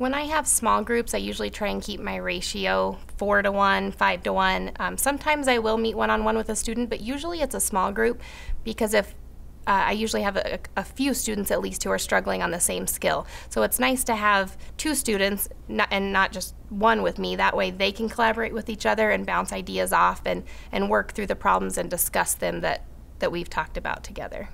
When I have small groups, I usually try and keep my ratio four to one, five to one. Um, sometimes I will meet one on one with a student, but usually it's a small group because if uh, I usually have a, a, few students at least who are struggling on the same skill. So it's nice to have two students not, and not just one with me. That way they can collaborate with each other and bounce ideas off and, and work through the problems and discuss them that, that we've talked about together.